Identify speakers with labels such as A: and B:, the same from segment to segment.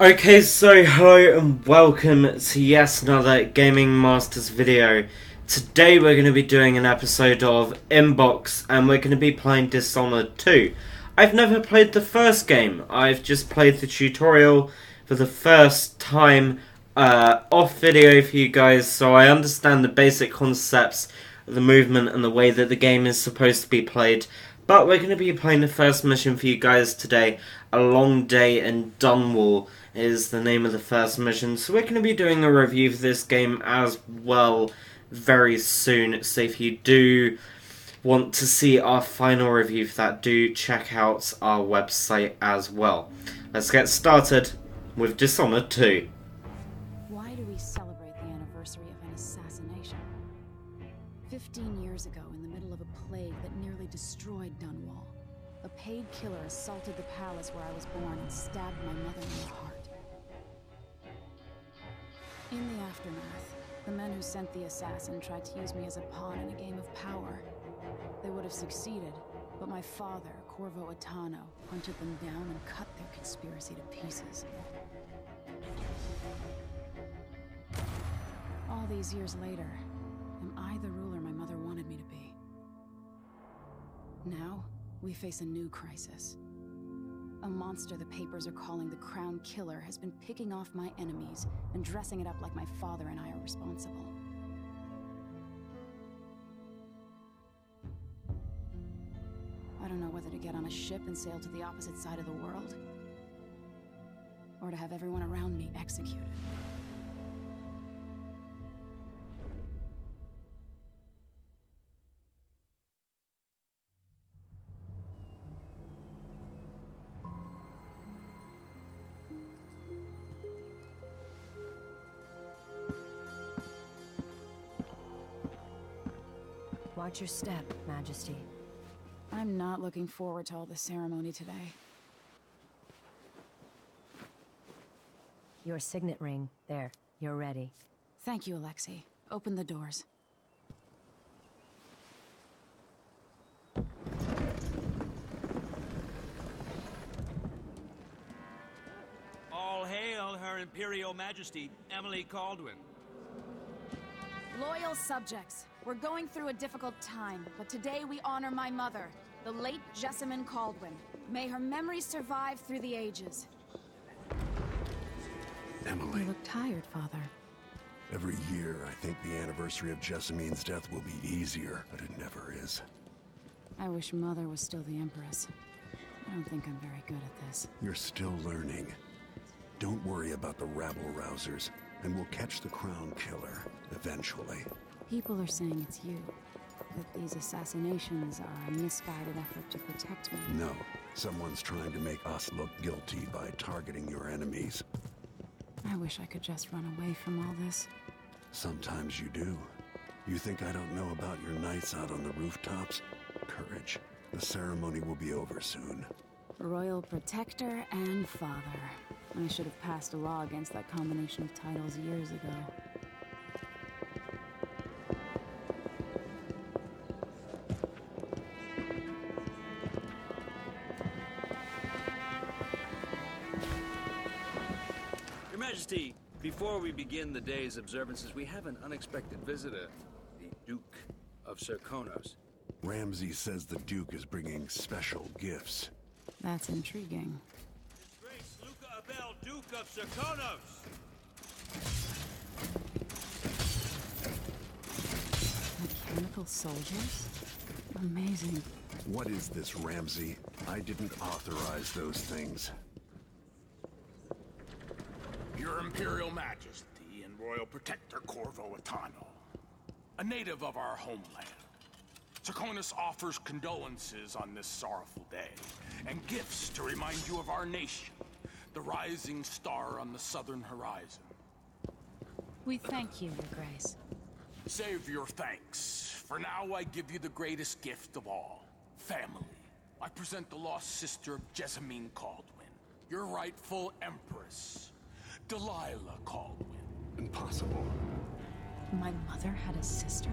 A: Okay, so hello and welcome to yes another Gaming Masters video. Today we're going to be doing an episode of Inbox and we're going to be playing Dishonored 2. I've never played the first game, I've just played the tutorial for the first time uh, off video for you guys so I understand the basic concepts the movement and the way that the game is supposed to be played. But we're going to be playing the first mission for you guys today, A Long Day in Dunwall is the name of the first mission. So we're going to be doing a review of this game as well very soon. So if you do want to see our final review for that, do check out our website as well. Let's get started with Dishonored 2.
B: Aftermath, the men who sent the assassin tried to use me as a pawn in a game of power. They would have succeeded, but my father, Corvo Attano, hunted them down and cut their conspiracy to pieces. All these years later, am I the ruler my mother wanted me to be? Now, we face a new crisis. A monster the papers are calling the Crown Killer has been picking off my enemies and dressing it up like my father and I are responsible. I don't know whether to get on a ship and sail to the opposite side of the world, or to have everyone around me executed.
C: Watch your step, Majesty.
B: I'm not looking forward to all the ceremony today.
C: Your signet ring. There. You're ready.
B: Thank you, Alexi. Open the doors.
D: All hail Her Imperial Majesty, Emily Kaldwin.
B: Loyal subjects, we're going through a difficult time, but today we honor my mother, the late Jessamine Kaldwin. May her memory survive through the ages.
E: Emily,
B: You look tired, Father.
E: every year I think the anniversary of Jessamine's death will be easier, but it never is.
B: I wish Mother was still the Empress. I don't think I'm very good at this.
E: You're still learning. Don't worry about the rabble-rousers, and we'll catch the Crown Killer, eventually.
B: People are saying it's you. That these assassinations are a misguided effort to protect me.
E: No, someone's trying to make us look guilty by targeting your enemies.
B: I wish I could just run away from all this.
E: Sometimes you do. You think I don't know about your nights out on the rooftops? Courage. The ceremony will be over soon.
B: Royal Protector and Father. I should have passed a law against that combination of titles years ago.
D: Before begin the day's observances, we have an unexpected visitor, the Duke of Serkonos.
E: Ramsey says the Duke is bringing special gifts.
B: That's intriguing.
D: Grace Luca Abele, Duke of Serkonos!
B: Mechanical soldiers? Amazing.
E: What is this, Ramsey? I didn't authorize those things.
F: Your Imperial Majesty and Royal Protector Corvo Attano, a native of our homeland. Serkonos offers condolences on this sorrowful day, and gifts to remind you of our nation, the rising star on the southern horizon.
B: We thank you, Your Grace.
F: Save your thanks, for now I give you the greatest gift of all, family. I present the lost sister of Jessamine Kaldwin, your rightful empress, Delilah Kaldwin.
E: Impossible.
B: My mother had a sister?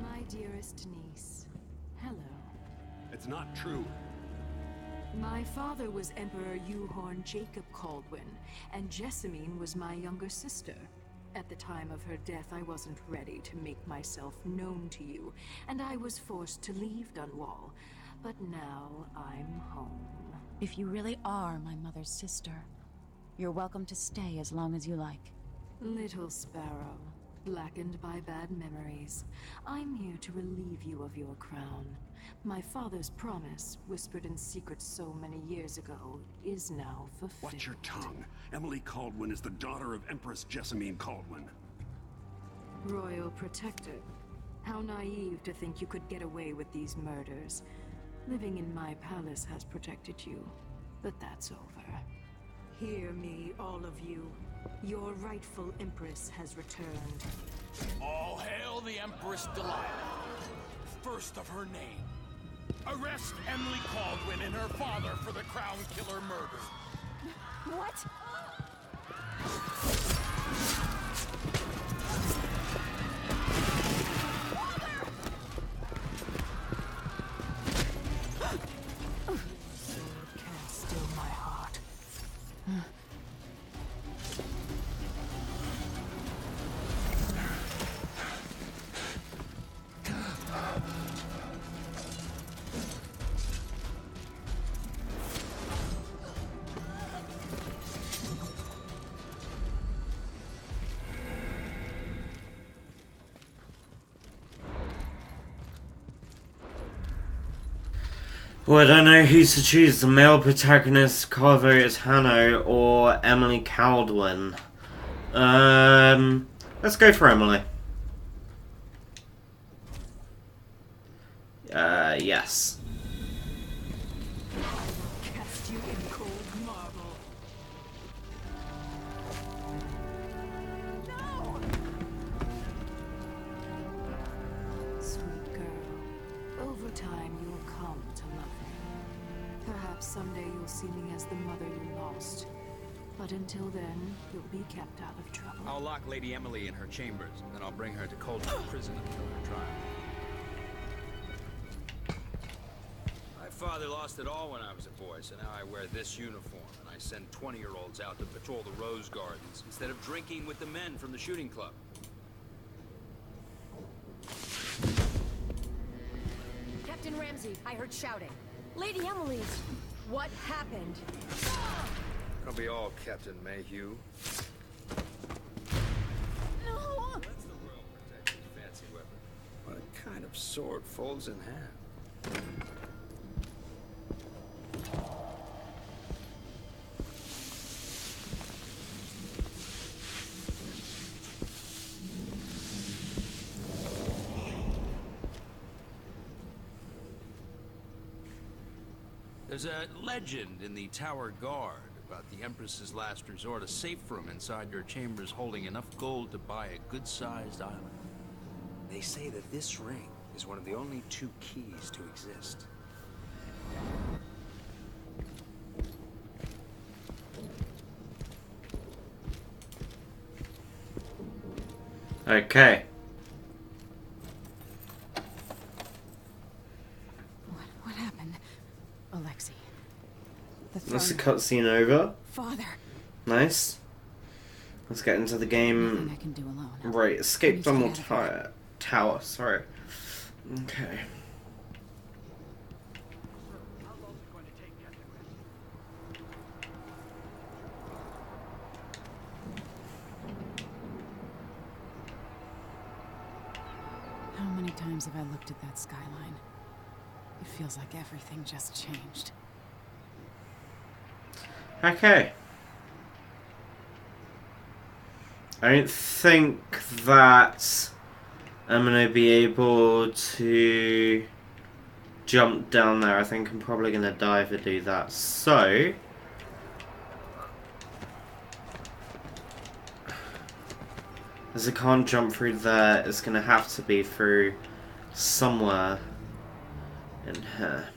G: My dearest niece, hello.
E: It's not true.
G: My father was Emperor Euhorn Jacob Kaldwin, and Jessamine was my younger sister. At the time of her death, I wasn't ready to make myself known to you, and I was forced to leave Dunwall. But now I'm home.
B: If you really are my mother's sister, you're welcome to stay as long as you like.
G: Little Sparrow, blackened by bad memories, I'm here to relieve you of your crown. My father's promise, whispered in secret so many years ago, is now fulfilled.
E: Watch your tongue. Emily Kaldwin is the daughter of Empress Jessamine Kaldwin.
G: Royal Protector. How naive to think you could get away with these murders. Living in my palace has protected you, but that's over. Hear me, all of you. Your rightful Empress has returned.
F: All hail the Empress Delilah. First of her name. Arrest Emily Kaldwin and her father for the Crown Killer murder.
B: What?
A: Well, I don't know who to choose the male protagonist, Corvo Attano, or Emily Kaldwin. Um, let's go for Emily. Uh, yes.
G: Perhaps someday you'll see me as the mother you lost. But until then, you'll be kept out of trouble.
D: I'll lock Lady Emily in her chambers, then I'll bring her to Coldman Prison until her trial. My father lost it all when I was a boy, so now I wear this uniform, and I send 20-year-olds out to patrol the Rose Gardens instead of drinking with the men from the shooting club.
C: Captain Ramsey, I heard shouting. Lady Emily, what happened?
D: It'll be all Captain Mayhew.
C: No!
D: That's the Royal Protector's fancy weapon. What kind of sword folds in half? A legend in the Tower Guard about the Empress's last resort, a safe room inside your chambers holding enough gold to buy a good-sized island. They say that this ring is one of the only two keys to exist.
A: Okay.
B: What, what happened? Alexi. The
A: That's the cutscene over.
B: Father.
A: Nice. Let's get into the game.
B: I can do alone.
A: Right, escape
B: need to
A: Dunwall
B: get out of here.
A: Tower. Tower, sorry. Okay.
B: How many times have I looked at that skyline? It feels like everything just changed.
A: Okay. I don't think that I'm gonna be able to jump down there. I think I'm probably gonna die if I do that. So. As I can't jump through there, it's gonna have to be through somewhere in here.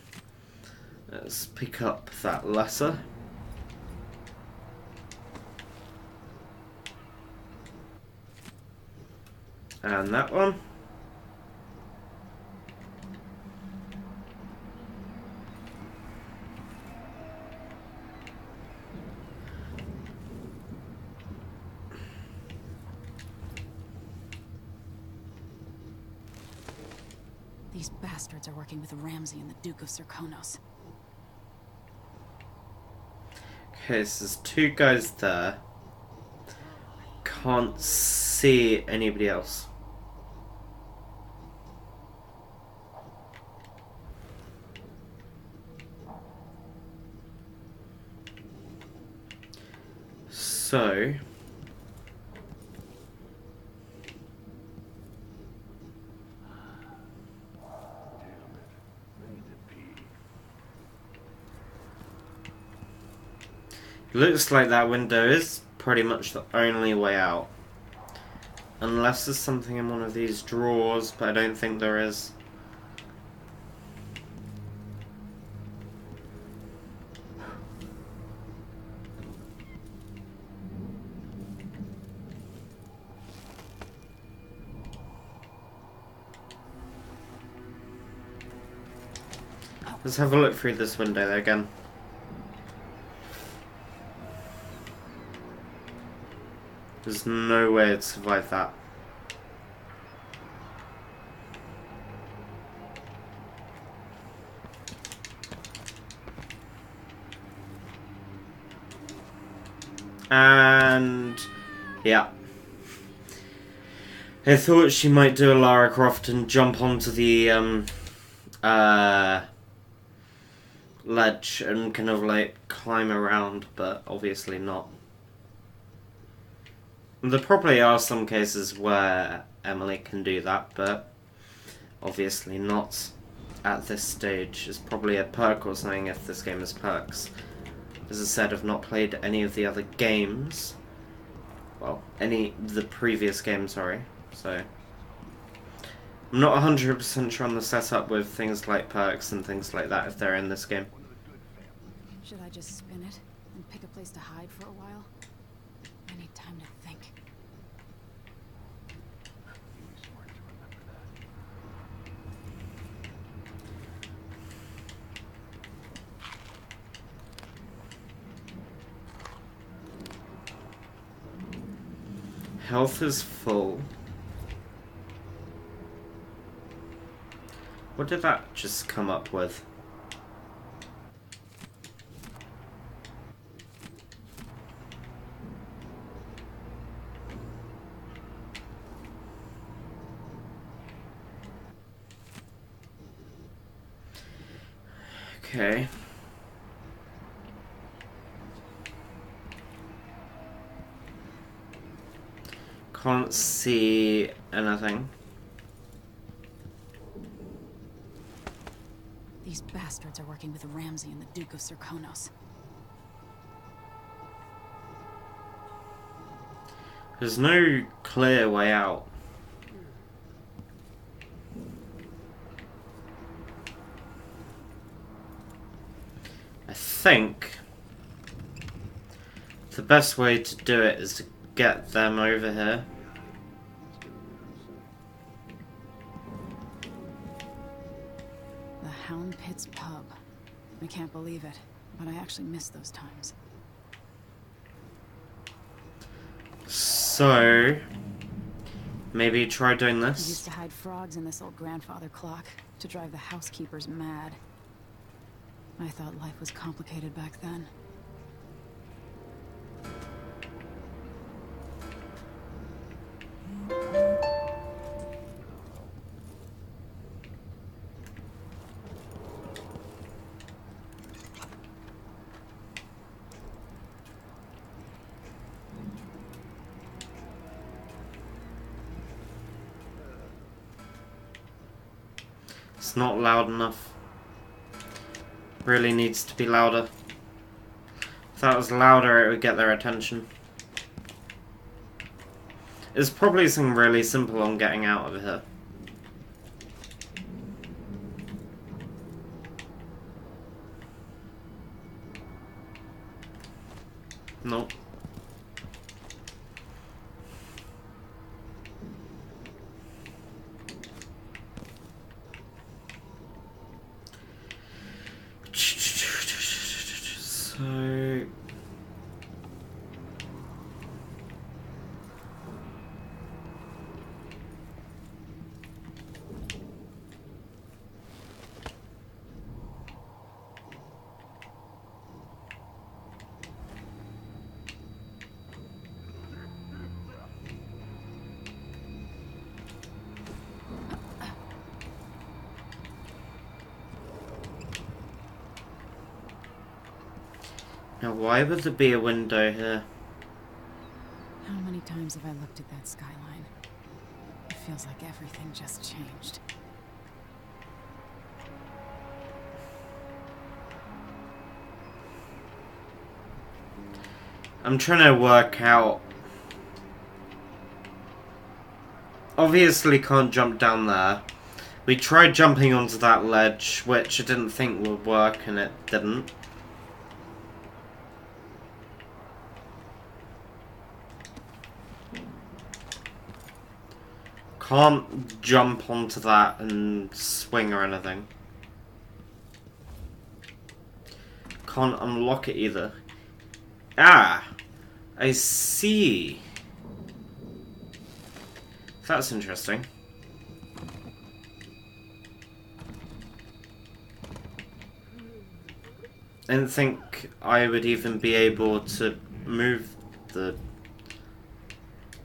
A: Let's pick up that letter. And that one.
B: These bastards are working with Ramsey and the Duke of Serkonos.
A: Okay, so there's two guys there. Can't see anybody else. So, looks like that window is pretty much the only way out. Unless there's something in one of these drawers, but I don't think there is. Let's have a look through this window again. There's no way to survive that. And yeah. I thought she might do a Lara Croft and jump onto the um uh ledge and kind of like climb around, but obviously not. There probably are some cases where Emily can do that, but obviously not at this stage. It's probably a perk or something if this game has perks. As I said, I've not played any of the other games. Well, any the previous game, sorry. So I'm not 100% sure on the setup with things like perks and things like that if they're in this game.
B: Should I just spin it and pick a place to hide for a while? I need time to think.
A: Health is full. What did that just come up with? Okay. Can't see anything.
B: These bastards are working with Ramsey and the Duke of Serkonos.
A: There's no clear way out. I think the best way to do it is to get them over here.
B: Hound Pits pub. I can't believe it, but I actually miss those times.
A: So, maybe try doing this.
B: I used to hide frogs in this old grandfather clock to drive the housekeepers mad. I thought life was complicated back then.
A: Loud enough. Really needs to be louder. If that was louder, it would get their attention. It's probably something really simple on getting out of here. Nope. So Now, why would there be a window here?
B: How many times have I looked at that skyline? It feels like everything just changed.
A: I'm trying to work out. Obviously, can't jump down there. We tried jumping onto that ledge, which I didn't think would work, and it didn't. Can't jump onto that and swing or anything. Can't unlock it either. Ah! I see. That's interesting. I didn't think I would even be able to move the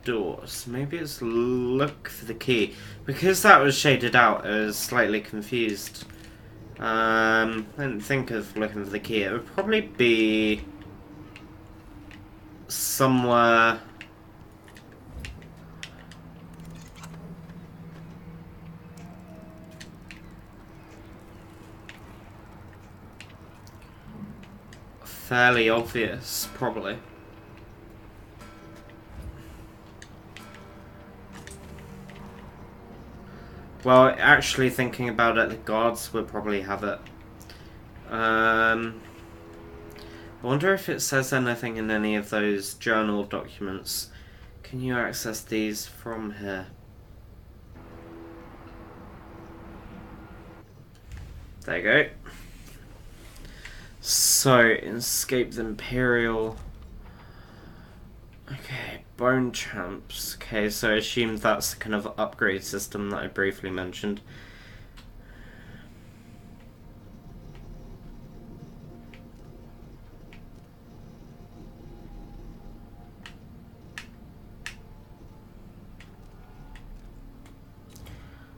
A: doors. Maybe it's look for the key. Because that was shaded out, I was slightly confused. Um, I didn't think of looking for the key. It would probably be somewhere fairly obvious, probably. Well, actually thinking about it, the guards would probably have it. Um, I wonder if it says anything in any of those journal documents. Can you access these from here? There you go. So, escape the Imperial. Okay, Bone Charms. Okay, so I assume that's the kind of upgrade system that I briefly mentioned.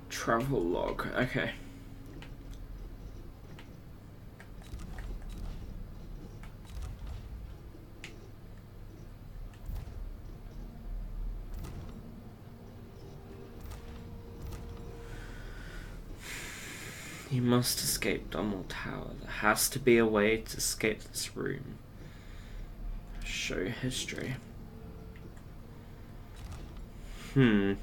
A: Travel log, okay. You must escape Dunwall Tower. There has to be a way to escape this room. Show history. Hmm.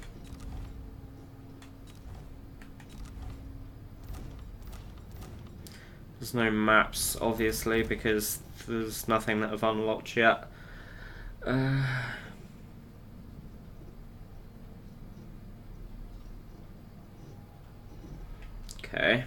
A: There's no maps, obviously, because there's nothing that I've unlocked yet. Uh... Okay.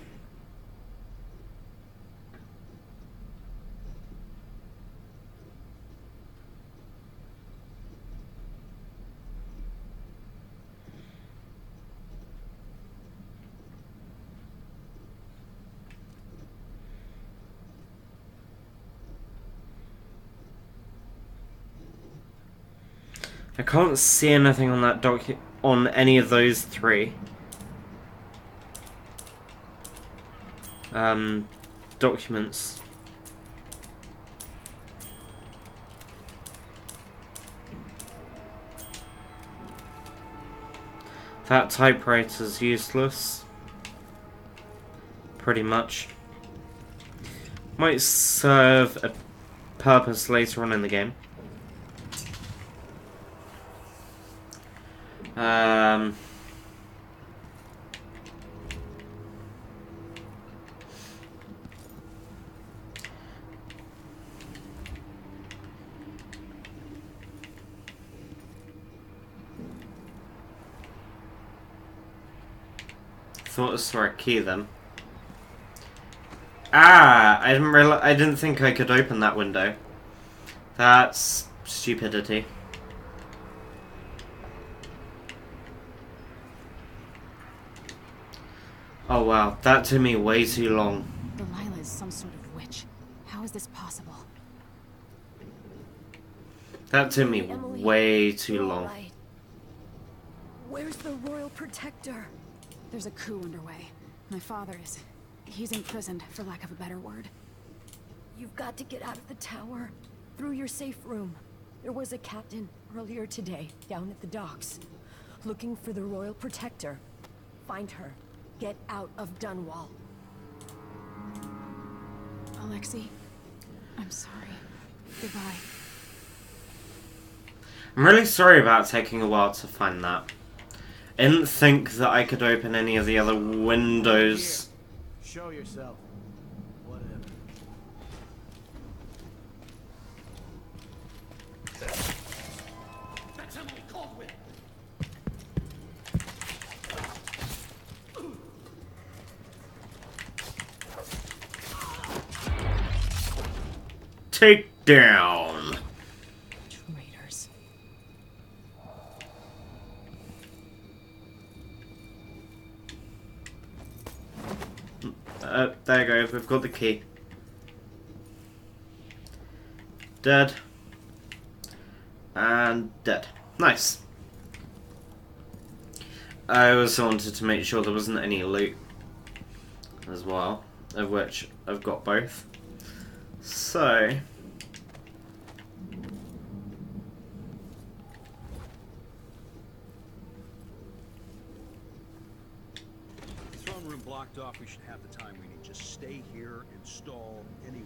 A: I can't see anything on that docu- on any of those three. Um, documents. That typewriter's useless. Pretty much. Might serve a purpose later on in the game. Um, thought was for a key then. Ah, I didn't realize, I didn't think I could open that window. That's stupidity. Oh wow, that took me way too long.
B: Delilah is some sort of witch. How is this possible?
A: That took me
C: Emily,
A: way too long.
C: alright. Where's the Royal Protector?
B: There's a coup underway. My father is... He's imprisoned, for lack of a better word.
C: You've got to get out of the tower. Through your safe room. There was a captain earlier today down at the docks. Looking for the Royal Protector. Find her. Get out of Dunwall.
B: Alexi, I'm sorry. Goodbye.
A: I'm really sorry about taking a while to find that. I didn't think that I could open any of the other windows.
H: Show yourself.
A: Down.
B: Traitors.
A: Uh, there you go, we've got the key. Dead. And dead. Nice. I also wanted to make sure there wasn't any loot as well, of which I've got both. So,
D: Throne room blocked off. We should have the time we need. Just stay here and stall anyone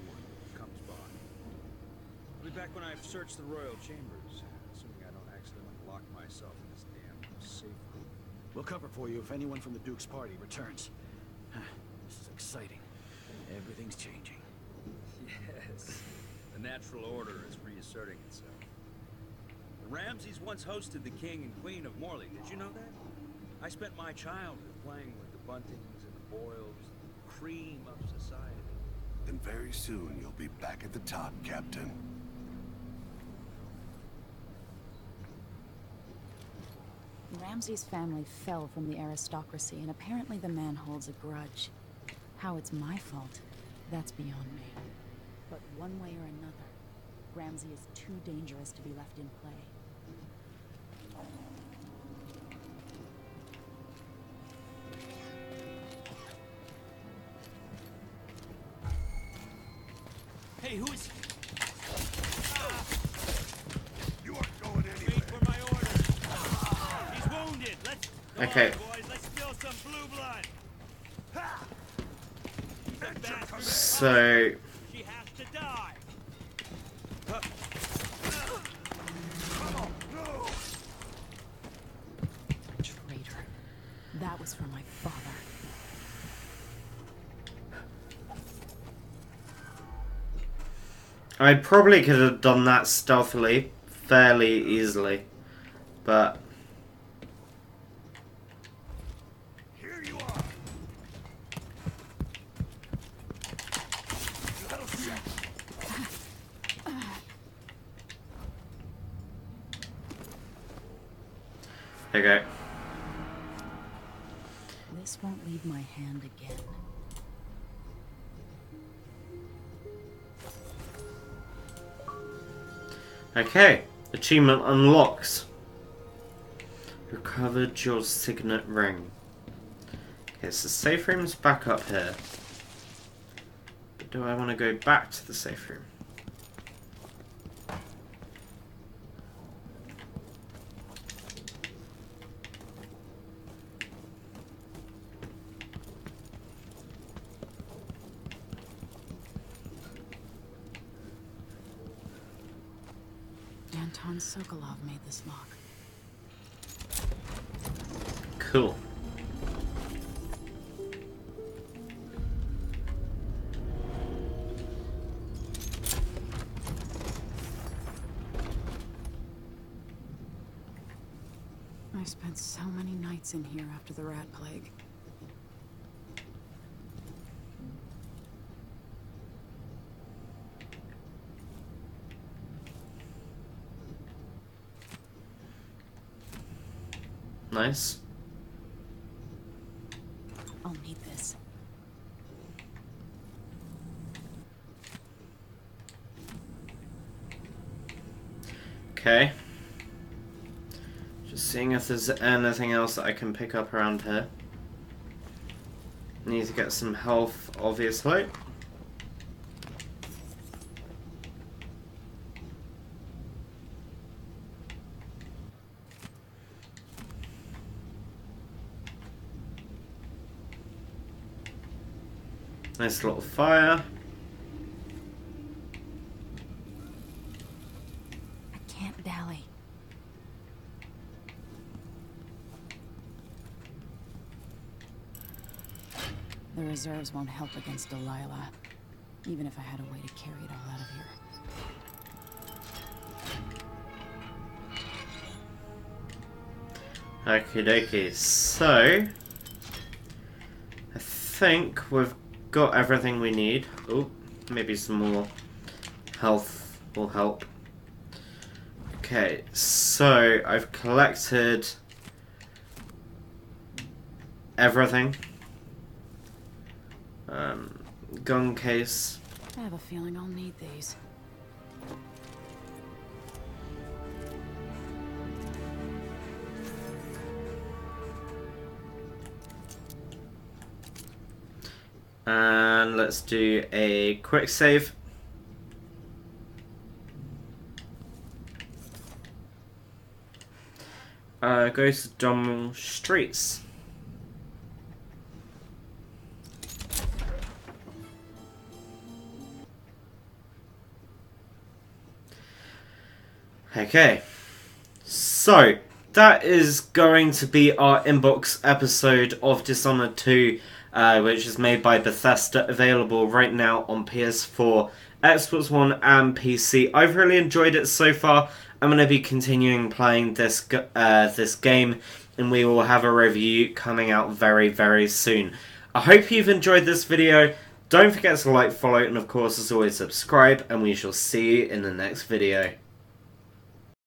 D: who comes by. I'll be back when I've searched the royal chambers, assuming I don't accidentally lock myself in this damn safe room.
H: We'll cover for you if anyone from the Duke's party returns. This is exciting. Everything's changing.
D: Yes. The natural order is reasserting itself. The Ramseys once hosted the king and queen of Morley. Did you know that? I spent my childhood playing with the buntings and the the cream of society.
E: And very soon you'll be back at the top, Captain.
B: Ramsey's family fell from the aristocracy, and apparently the man holds a grudge. How it's my fault, that's beyond me. But one way or another, Ramsey is too dangerous to be left in play.
D: Hey, who is...
E: You aren't going
D: Wait for my orders. He's wounded. Let's... Come
A: Okay.
D: on, boys. Let's spill some blue blood. That
A: so
D: She has to die.
B: Traitor. That was for my father.
A: I probably could have done that stealthily, fairly easily, but Okay, achievement unlocks. Recovered your signet ring. Okay, so safe room's back up here. But do I want to go back to the safe room?
B: Sokolov made this lock.
A: Cool.
B: I spent so many nights in here after the rat plague.
A: Nice.
B: I'll need this.
A: Okay. Just seeing if there's anything else that I can pick up around here. Need to get some health, obviously. Nice little fire.
B: I can't dally. The reserves won't help against Delilah, even if I had a way to carry it all out of here.
A: Okie dokie, so I think we've got everything we need. Oh, maybe some more health will help. Okay, so I've collected everything. Um, gun case.
B: I have a feeling I'll need these.
A: And let's do a quick save. Uh, go to Dumb Streets. Okay. So, that is going to be our inbox episode of Dishonored 2, uh, which is made by Bethesda, available right now on PS4, Xbox One, and PC. I've really enjoyed it so far. I'm going to be continuing playing this uh, this game, and we will have a review coming out very, very soon. I hope you've enjoyed this video. Don't forget to like, follow, and of course, as always, subscribe, and we shall see you in the next video.